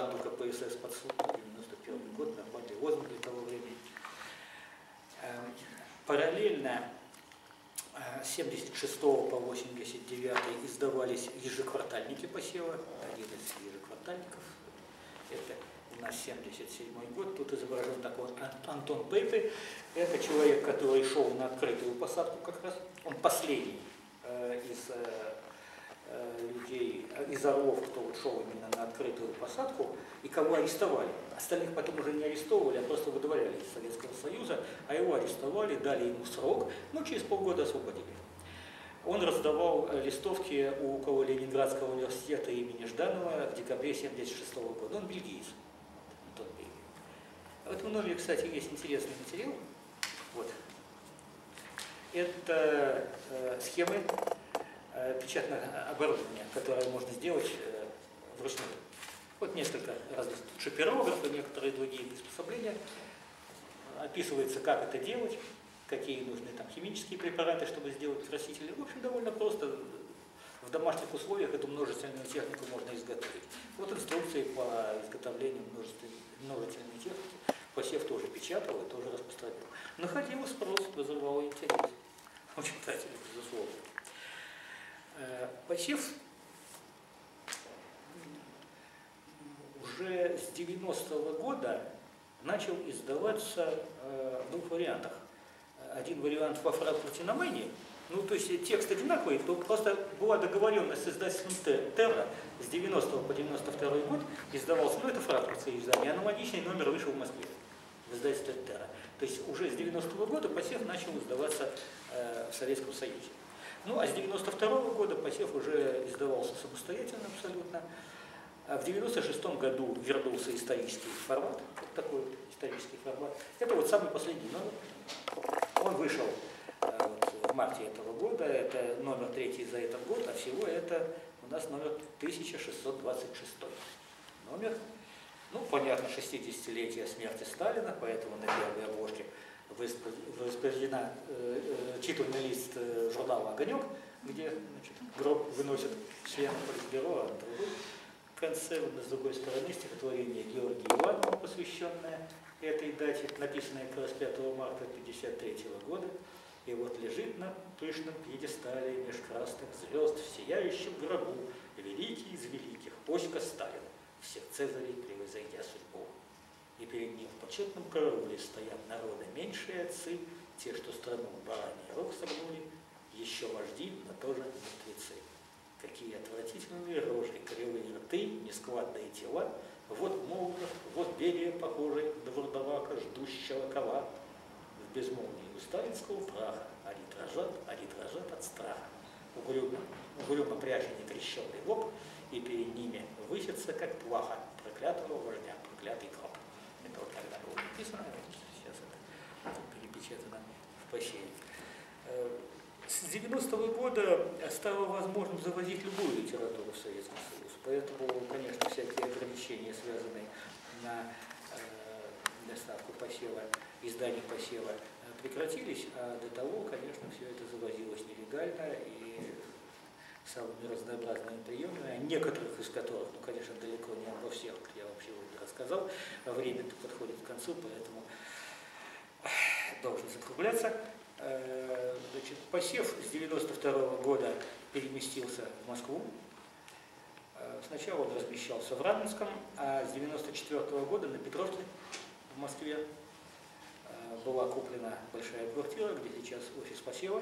банду КПСС под суд, 91 год, нормальный возраст для того времени. Эм, параллельно э, с 76 по 89 издавались ежеквартальники посева, один из ежеквартальников, это у нас 77 год, тут изображен такой Антон Пейпе, это человек, который шел на открытую посадку как раз, он последний э, из э, Э, людей, из орлов, кто шел именно на открытую посадку, и кого арестовали. Остальных потом уже не арестовывали, а просто выдворяли из Советского Союза, а его арестовали, дали ему срок, но через полгода освободили. Он раздавал э, листовки у около Ленинградского университета имени Жданова в декабре 1976 года. Он бельгиец. Антон В этом номере, кстати, есть интересный материал. Вот. Это э, схемы Э, печатное оборудование, которое можно сделать э, вручную. Вот несколько разных шипирографы, некоторые другие приспособления. Описывается, как это делать, какие нужны там химические препараты, чтобы сделать красители. В общем, довольно просто. В домашних условиях эту множественную технику можно изготовить. Вот инструкции по изготовлению множественной техники. Посев тоже печатал и тоже распространял. Находил спрос, вызывал интерес у читателей, безусловно. Э, посев уже с 90-го года начал издаваться э, в двух вариантах. Один вариант во Франкфурте на Майне, ну то есть текст одинаковый, то просто была договоренность с издательством Терра с 90 по 92 год издавался, ну это франкфуртское издание, аналогичный номер вышел в Москве в издательстве Терра. То есть уже с 90 -го года посев начал издаваться э, в Советском Союзе. Ну, а с 92 -го года посев уже издавался самостоятельно абсолютно. А в 96 году вернулся исторический формат, вот такой вот исторический формат. Это вот самый последний номер. Он вышел э, вот, в марте этого года, это номер третий за этот год, а всего это у нас номер 1626 номер. Ну, понятно, 60-летие смерти Сталина, поэтому на первой обложке воспроизведена э, э, читульный лист э, журнала «Огонек», где значит, гроб выносит член Политбюро, а другой конце, вот, с другой стороны, стихотворение Георгия Иванова, посвященное этой дате, написанное как раз 5 марта 1953 года. И вот лежит на пышном пьедестале меж красных звезд в сияющем гробу великий из великих, Оська Сталин, всех Цезарей превозойдя судьбу и перед ним в почетном карауле стоят народы меньшие отцы, те, что страну бараний рог согнули, еще вожди, но тоже мертвецы. Какие отвратительные рожи, кривые рты, нескладные тела, вот Молотов, вот Берия, похожий на вурдовака, ждущего кова. В безмолвии у сталинского праха они дрожат, они дрожат от страха. Угрюмо, угрюмо пряча некрещенный лоб, и перед ними высится, как плаха, проклятого вождя, проклятый гроб написано, сейчас это перепечатано в посеве. Э, с 90-го года стало возможным завозить любую литературу в Советский Союз, поэтому, конечно, всякие ограничения, связанные на э, доставку посева, издание посева, э, прекратились, а до того, конечно, все это завозилось нелегально и самыми разнообразными приемами, некоторых из которых, ну, конечно, далеко не обо всех, сегодня рассказал, время-то подходит к концу, поэтому должен закругляться. Э, значит, посев с 92 -го года переместился в Москву. Э, сначала он размещался в Раменском, а с 94 -го года на Петровке в Москве э, была куплена большая квартира, где сейчас офис посева.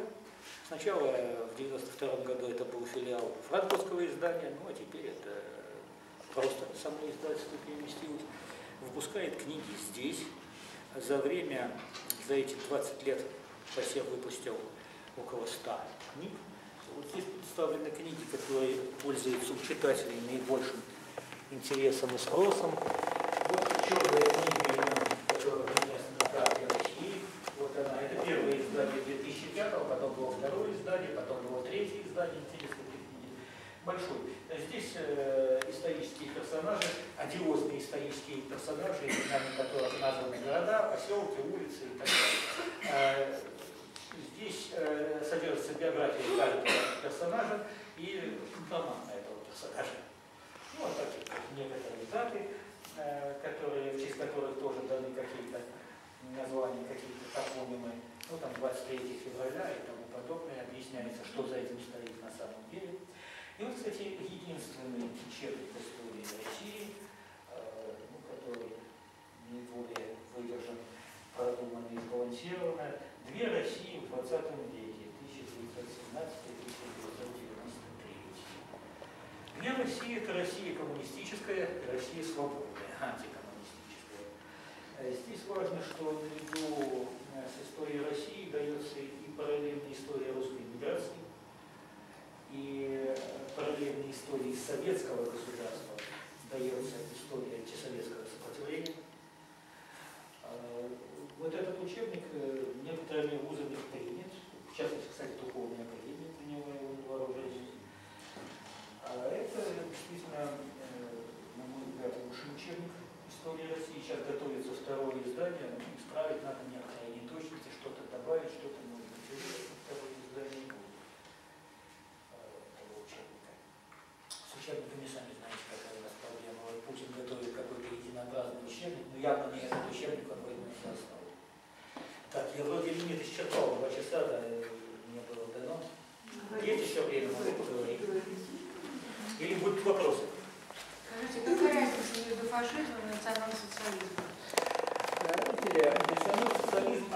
Сначала в 92 году это был филиал франкфуртского издания, ну а теперь это просто само издательство переместилось. Выпускает книги здесь. За время, за эти 20 лет посев выпустил около 100 книг. Вот здесь представлены книги, которые пользуются у читателей наибольшим интересом и спросом. Вот черная книга, которая на карте России. Вот она, это первое издание 2005 потом было второе издание, потом было третье издание интересной книги. Большой. Здесь э, исторические персонажи, одиозные исторические персонажи, именами которых названы города, поселки, улицы и так далее. Э, здесь э, содержится биография каждого персонажа и роман этого персонажа. Ну, а также некоторые даты, э, которые, в честь которых тоже даны какие-то названия, какие-то топонимы, ну, там 23 февраля и тому подобное, объясняется, что за этим стоит на самом деле. И вот, кстати, единственный учебник истории России, э, ну, который наиболее выдержан, продуман и сбалансирован, «Две России в 20 веке, 1917-1993». Две России – это Россия коммунистическая и Россия свободная, антикоммунистическая. Э, здесь важно, что наряду э, с историей России дается и параллельная история русской миграции, и параллельной истории советского государства дается история антисоветского сопротивления. А, вот этот учебник э, некоторыми вузами принят, в частности, кстати, Духовная Академия приняла его на вооружение. А это действительно, э, на мой взгляд, лучший учебник истории России. Сейчас готовится второе издание, исправить надо некоторые неточности, что-то добавить, что-то может быть второе издание учебниками, сами знаете, какая у нас проблема. Вот Путин готовит какой-то единообразный учебник, но явно не этот учебник, он возьмет за основу. Так, я вроде лимит исчерпал, два часа, да, не было дано. Есть еще время, могу поговорить. Или будут вопросы? Скажите, какая разница между фашизмом и национал-социализмом? Видите, национал-социализм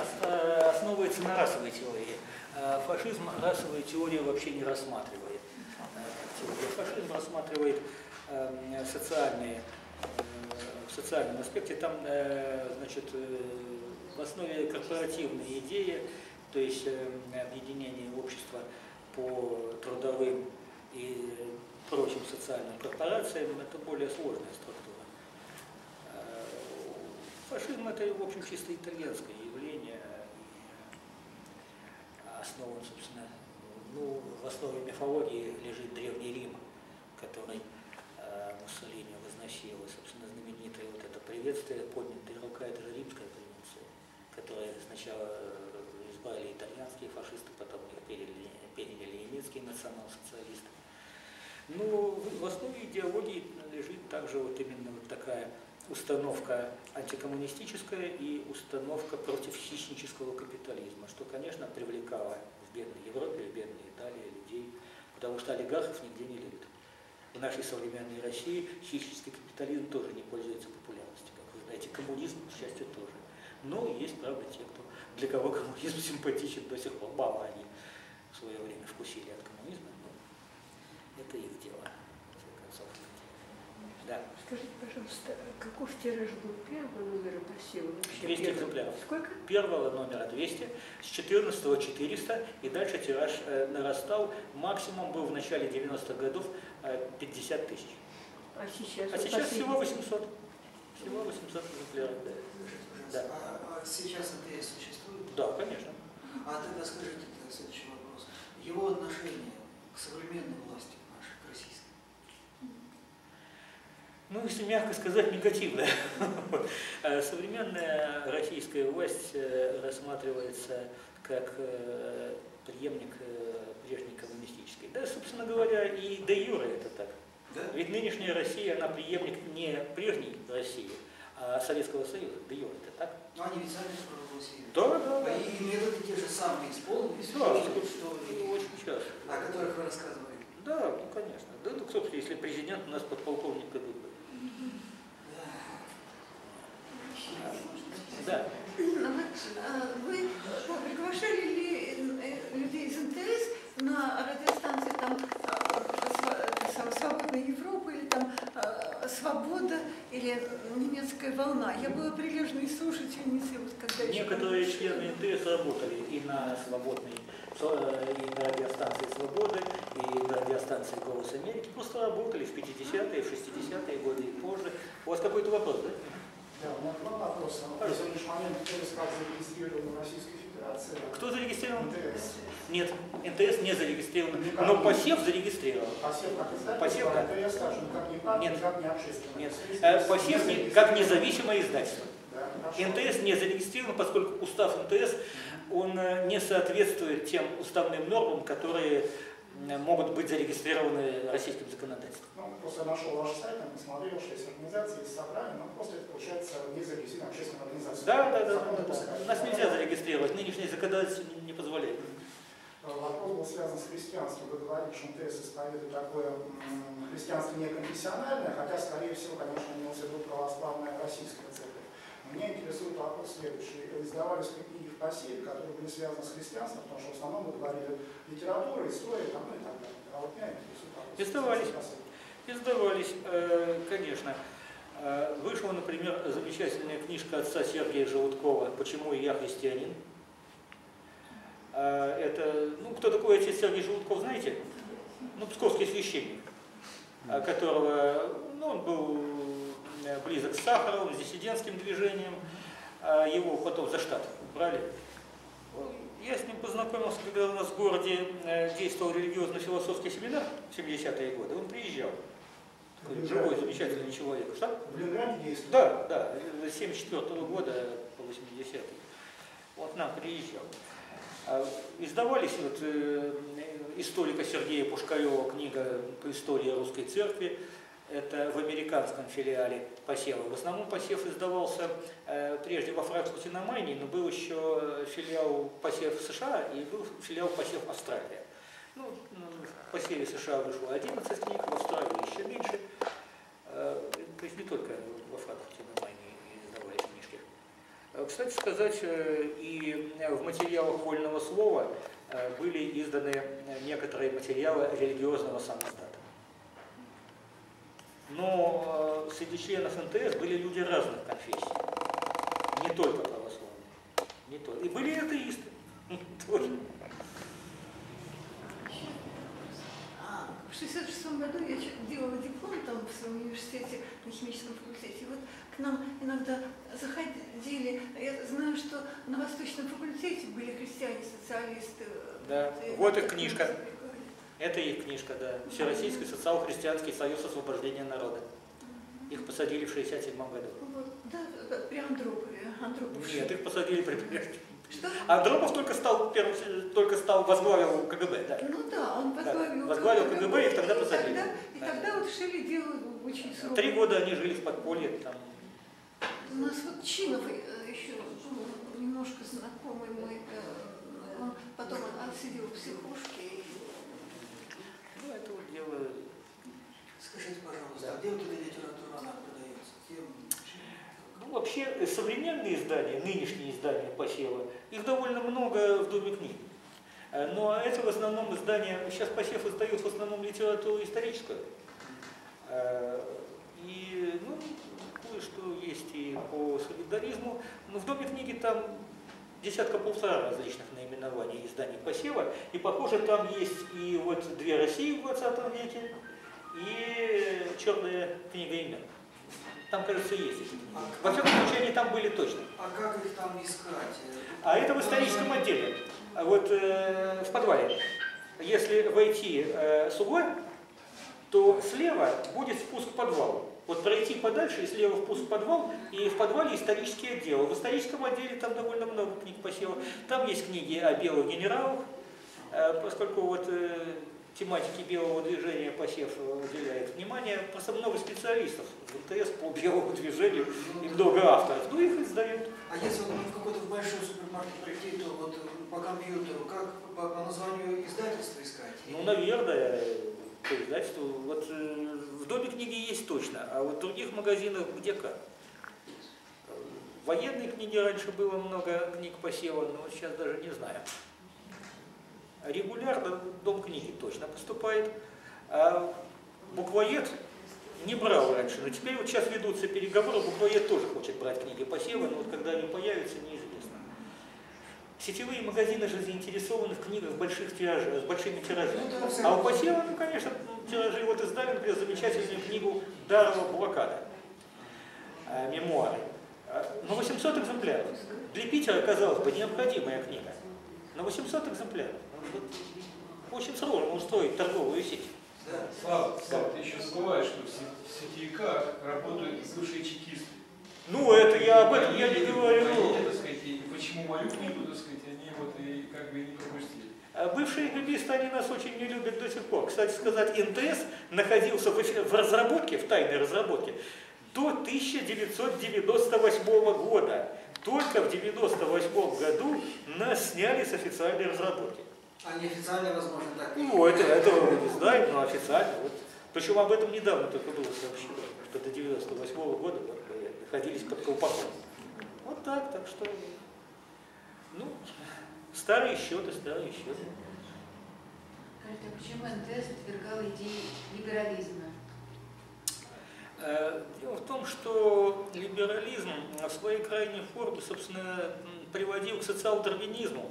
основывается на расовой теории. А фашизм расовую теорию вообще не рассматривает фашизм рассматривает эм, социальные, э, в социальном аспекте. Там, э, значит, э, в основе корпоративные идеи, то есть объединение общества по трудовым и прочим социальным корпорациям, это более сложная структура. Фашизм это, в общем, чисто итальянское явление, основан, собственно, ну, в основе мифологии лежит Древний Рим, который э, Муссолини возносил, и, собственно, знаменитое вот это приветствие, поднятая рука, это же римская провинция, которая сначала э, избавили итальянские фашисты, потом их перели, переняли немецкие национал-социалисты. Но в основе идеологии лежит также вот именно вот такая установка антикоммунистическая и установка против хищнического капитализма, что, конечно, привлекало в бедной Европе, в бедной Италии людей, потому что олигархов нигде не любят. В нашей современной России хищнический капитализм тоже не пользуется популярностью, как вы знаете, коммунизм, к счастью, тоже. Но есть, правда, те, кто, для кого коммунизм симпатичен до сих пор. Мало они в свое время вкусили от коммунизма, но это их дело. Да. Скажите, пожалуйста, каков тираж был первого номера посева? 200 экземпляров. Сколько? Первого номера 200, с 14 400, и дальше тираж э, нарастал. Максимум был в начале 90-х годов э, 50 тысяч. А сейчас? А сейчас всего 800. Всего 800 экземпляров. Да. А, а сейчас АТС существует? Да, конечно. А тогда скажите, следующий вопрос. Его отношение к современной власти нашей, к российской? Ну, если мягко сказать, негативная. Э, современная российская власть э, рассматривается как э, преемник прежней коммунистической. Да, собственно говоря, и де юре это так. Да? Ведь нынешняя Россия, она преемник не прежней России, а Советского Союза. Де юре это так? Но они ведь сами. Да, да, да. И методы те же самые исполнились, Да, что, что, очень часто. о которых вы рассказывали. Да, ну конечно. Да, ну, собственно, если президент у нас подполковник КГБ. Да. А вы приглашали ли э, людей из НТС на радиостанции там а, «Свободная Европа» или там а, «Свобода» или «Немецкая волна»? Я была прилежной слушательницей, вот когда еще... Некоторые члены НТС работали и на свободной, и на радиостанции «Свободы», и на радиостанции «Голос Америки», просто работали в 50-е, в 60-е годы и позже. У вас какой-то вопрос, да? Да, у меня два вопроса. Сегодняшний момент ТС как зарегистрирован в Российской Федерации? Кто зарегистрирован? МТС. Нет, НТС не зарегистрирован, Никак. но посев зарегистрирован. Посев как издательство, Посев, а ТС также никак не партия, Нет. никак не общественное. Нет. Есть Э, Посев не- как независимое издательство. Да. НТС не зарегистрирован, поскольку устав НТС он э, не соответствует тем уставным нормам, которые могут быть зарегистрированы российским законодательством. Ну, просто я нашел ваш сайт, там посмотрел, что есть организации, есть собрания, но просто это получается независимая общественная организация. Да, да, да, да, да. Нас нельзя зарегистрировать. Нынешнее законодательство не, позволяет. Вопрос был связан с христианством. Вы говорите, что МТС исповедует такое христианство неконфессиональное, хотя, скорее всего, конечно, имелся в виду православная российская церковь. Меня интересует вопрос следующий. Издавались ли книги в посеве, которые были связаны с христианством, потому что в основном вы говорили литература, история там, ну и так далее. А вот меня интересует вопрос. Издавались. Издавались, э, конечно. Э, Вышла, например, замечательная книжка отца Сергея Желудкова «Почему я христианин?». Э, Это, ну, кто такой отец Сергей Желудков, знаете? Ну, псковский священник, которого, ну, он был близок с Сахаровым, с диссидентским движением. Э, Его потом за штат брали. Я с ним познакомился, когда у нас в городе э, действовал религиозно-философский семинар в 70-е годы. Он приезжал. Такой живой, замечательный человек. Что? В Ленинграде действует. Да, да, с 74 года по 80 Он к нам приезжал. А, Издавались вот э, историка Сергея Пушкарева книга по истории русской церкви. Это в американском филиале посева. В основном посев издавался э, прежде во Франкфурте на Майне, но был еще филиал посев США и был филиал посев Австралия. Ну, ну, в посеве США вышло 11 книг, в Австралии еще меньше. Э, То есть не только во Франкфурте на Майне издавались книжки. Э, Кстати сказать, э, и в материалах вольного слова э, были изданы э, некоторые материалы религиозного самоздата. Но э, среди членов НТС были люди разных конфессий, не только православные. Не только. И были атеисты тоже. А, В 66 году я делала диплом там в своем университете на химическом факультете. И вот к нам иногда заходили, я знаю, что на Восточном факультете были христиане, социалисты. Да, вот их книжка. Это их книжка, да. Всероссийский социал-христианский союз освобождения народа. Их посадили в 67 году. Вот, да, при Андропове. Андропов. Нет, их посадили при. Что? Андропов только стал первым, только стал, возглавил КГБ, да. Ну да, он Да, возглавил, возглавил КГБ, их тогда посадили. тогда- и Да. тогда вот шили дело очень сурово. Три года они жили в подполье, там, У нас вот Чинов э, еще ну, немножко знакомый мой, э, он потом отсидел в психушке. Ну, это вот дело Скажите, пожалуйста, а где вот эта литература, она продается? Где, Ну, вообще, э, современные издания, нынешние издания посева, их довольно много в Доме книг. Э, Но это в основном издания, сейчас посев издает в основном литературу историческую. Э, И, ну, кое-что есть и по солидаризму. Но в Доме книги там десятка-полтора различных наименований изданий посева. И, похоже, там есть и вот «Две России» в 20 веке, и «Черная книга имен». Там, кажется, есть эти книги. Во всяком случае, они там были точно. А как их там искать? А это в историческом отделе. А Вот э, в подвале. Если войти э, с угла, то слева будет спуск в подвал. Вот пройти подальше, и слева впуск в подвал, и в подвале исторический отдел. В историческом отделе там довольно много книг посева. Там есть книги о белых генералах, э, поскольку вот э, тематике белого движения посев уделяет внимание. Просто много специалистов в МТС по белому движению и много авторов. Ну, их издают. А если вот в какой-то большой супермаркет прийти, то вот по компьютеру, как по, по названию издательства искать? Ну, наверное, по издательству. Вот э, в Доме книги есть точно, а вот в других магазинах где как. Военной книги раньше было много книг посева, но сейчас даже не знаю. Регулярно Дом книги точно поступает. А буквоед не брал раньше, но теперь вот сейчас ведутся переговоры, буквоед тоже хочет брать книги посева, но вот когда они появятся, неизвестно. Сетевые магазины же заинтересованы в книгах больших тиражей, с большими тиражами. Ну, да, А у посева, ну, конечно, тиражи вот издали, например, замечательную книгу Дарова Блокада, э, мемуары. Э, На 800 экземпляров. Для Питера, казалось бы, необходимая книга. На 800 экземпляров. Очень сложно устроить торговую сеть. Да. Слава, Слава, ты еще забываешь, что в сет- в сетевиках работают бывшие чекисты. Ну, это я об этом я не говорю. Они, так сказать, и почему мою книгу, так сказать, они вот и как бы и не пропустили. А Бывшие гибисты, они нас очень не любят до сих пор. Кстати сказать, НТС находился в в разработке, в тайной разработке, до 1998 года. Только в 98 году нас сняли с официальной разработки. А неофициально, возможно, так? Ну, это, этого мы не знаем, но официально. Вот. Причем об этом недавно только было сообщено, что до 98 года вот, мы находились под колпаком. Вот так, так что, ну, старые счеты, старые счеты. Скажите, а почему НТС отвергал идеи либерализма? Э, Дело в том, что либерализм в своей крайней форме, собственно, приводил к социал-дарвинизму,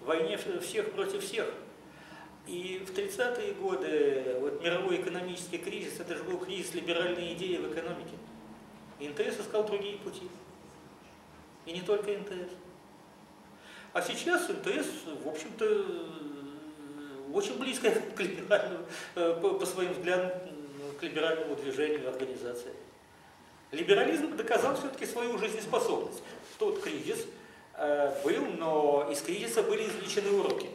войне всех против всех. И в 30-е годы вот, мировой экономический кризис, это же был кризис либеральной идеи в экономике. И НТС искал другие пути. И не только НТС. А сейчас НТС, в общем-то, э, очень близко к либеральному, э, по, своим взглядам, м, к либеральному движению организации. Либерализм доказал все-таки свою жизнеспособность. Тот кризис э, был, но из кризиса были извлечены уроки.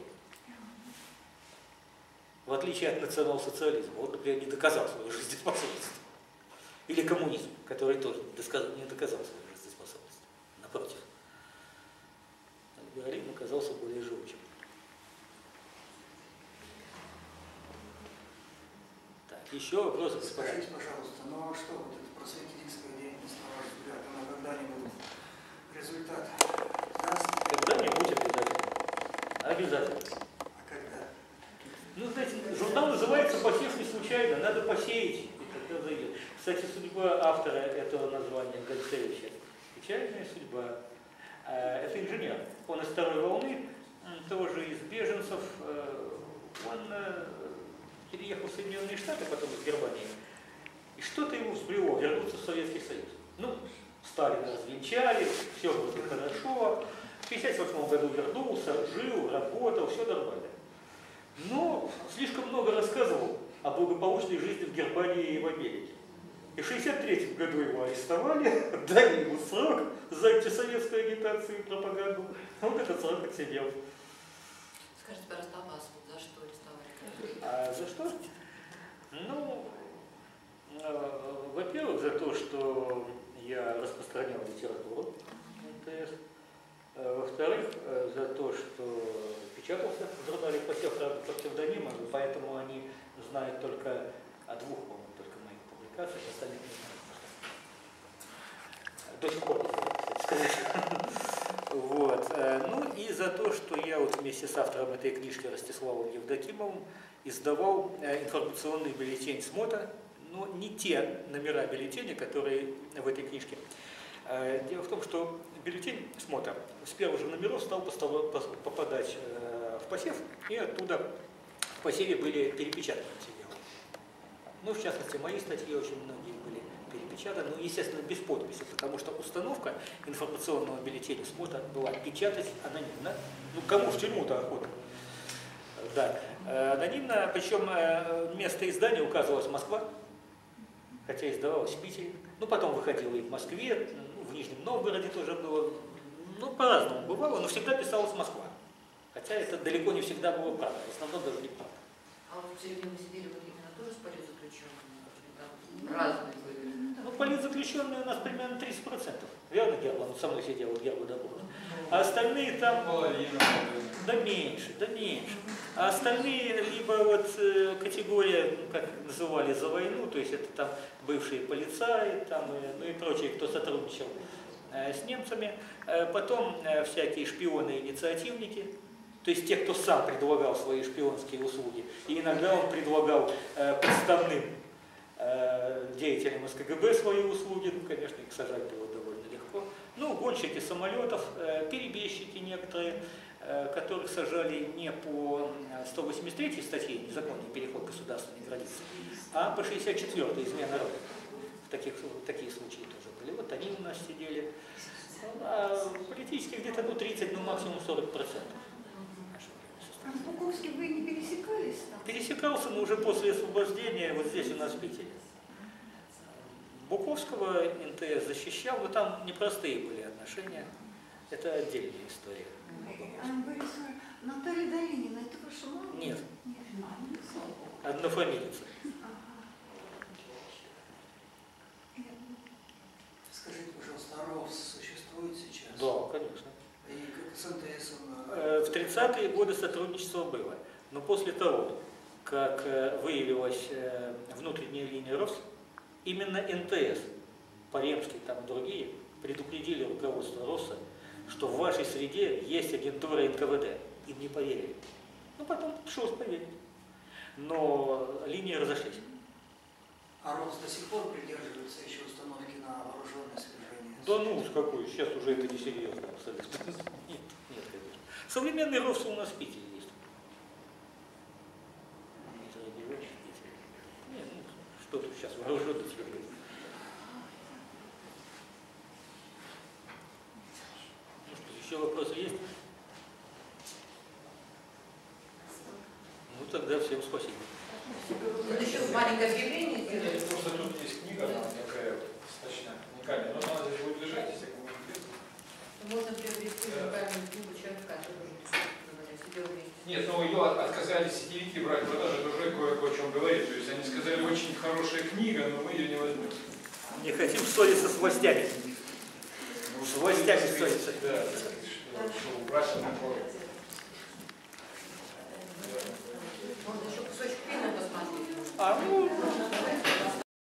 В отличие от национал-социализма. Он, например, не доказал свою жизнеспособность. Или коммунизм, который тоже не доказал свою жизнеспособность. Напротив. Оказался более живучим. Так, еще вопросы? Скажите, пожалуйста, ну а что вот эта просветительская деятельность, на ваш взгляд, она когда-нибудь результат даст? Когда-нибудь обязательно. Обязательно. А когда? Ну, знаете, журнал называется «Посев не случайно», надо посеять, и тогда зайдет. Кстати, судьба автора этого названия Гольцевича печальная судьба. Э, Это инженер. Он из второй волны, тоже из беженцев. Э, Он э, переехал в Соединенные Штаты, потом из Германии. И что-то ему взбрело вернуться в Советский Союз. Ну, Сталина развенчали, все было хорошо. В 1958 году вернулся, жил, работал, все нормально. Но слишком много рассказывал о благополучной жизни в Германии и в Америке. И в 1963 году его арестовали, дали ему срок за антисоветскую агитацию и пропаганду. Он этот срок отсидел. Скажите, пожалуйста, а вас за что арестовали? А за что? Ну, э, во-первых, за то, что я распространял литературу МТС. Э, Во-вторых, э, за то, что печатался в журнале «Посев» под псевдонимом, поэтому они знают только о двух, по-моему, остальных не знают. До сих пор сказать. Вот. э, Ну и за то, что я вот вместе с автором этой книжки Ростиславом Евдокимовым издавал э, информационный бюллетень СМОТа, но не те номера бюллетеня, которые в этой книжке. Э, Дело в том, что бюллетень СМОТа с первых же номеров стал попадать в посев, и оттуда в посеве были перепечатаны все. Ну, в частности, мои статьи очень многие были перепечатаны, ну, естественно, без подписи, потому что установка информационного бюллетеня СМОТа была печатать анонимно. Ну, кому в тюрьму-то охота? Да, э, анонимно, причем э, место издания указывалось Москва, хотя издавалось в Питере. Ну, потом выходило и в Москве, ну, в Нижнем Новгороде тоже было. Ну, по-разному бывало, но всегда писалась Москва. Хотя это далеко не всегда было правда, в основном даже не правда. А вот в тюрьме вы сидели вот политзаключенными? Или Там разные были? Ну, политзаключенные у нас примерно 30%. Верно, Герман? Он со мной сидел, вот Герман Добров. А остальные там... Половина. Да меньше, да меньше. А остальные либо вот э, категория, ну, как называли за войну, то есть это там бывшие полицаи, там, и, ну и прочие, кто сотрудничал э, с немцами. Э, потом э, всякие шпионы-инициативники, то есть те, кто сам предлагал свои шпионские услуги. И иногда он предлагал э, подставным э, деятелям из КГБ свои услуги, ну, конечно, их сажать было довольно легко. Ну, гонщики самолетов, э, перебежчики некоторые, э, которых сажали не по э, 183 статье «Незаконный переход государственной границы», а по 64 «Измена Родины». В таких, такие случаи тоже были. Вот они у нас сидели. А политически где-то ну, 30, ну максимум 40 процентов. А с Буковским вы не пересекались там? Пересекался, но уже после освобождения вот здесь у нас в Питере. Буковского НТС защищал, но там непростые были отношения. Это отдельная история. Борисовна, Наталья Долинина, это ваша мама? Нет, Нет. А, однофамилица. Скажите, пожалуйста, а РОВС существует сейчас? Да, конечно. И как с НТС он... Э, В 30-е годы сотрудничество было. Но после того, как э, выявилась э, внутренняя линия РОС, именно НТС, Паремский там и другие, предупредили руководство РОСа, что в вашей среде есть агентура НКВД. Им не поверили. Ну, потом пришлось поверить. Но линии разошлись. А РОС до сих пор придерживается еще установки на вооруженное слежение? Да ну уж какой, сейчас уже это не серьезно абсолютно. Нет. Современный РОВС у нас в Питере есть. Нет, ну что тут сейчас вооруженный служение. Ну что, еще вопросы есть? Ну тогда всем спасибо. Тут еще маленькое объявление сделать. просто тут есть книга, она такая достаточно уникальная, но она здесь будет лежать, если кому интересно. Можно приобрести уникальную книгу Чернка, тоже Нет, ну ее от- отказались сетевики брать в продажу, это уже кое-о чем говорит. То есть они сказали, очень хорошая книга, но мы ее не возьмем. Не хотим ссориться с властями. Ну, С властями ссориться. Да, что, что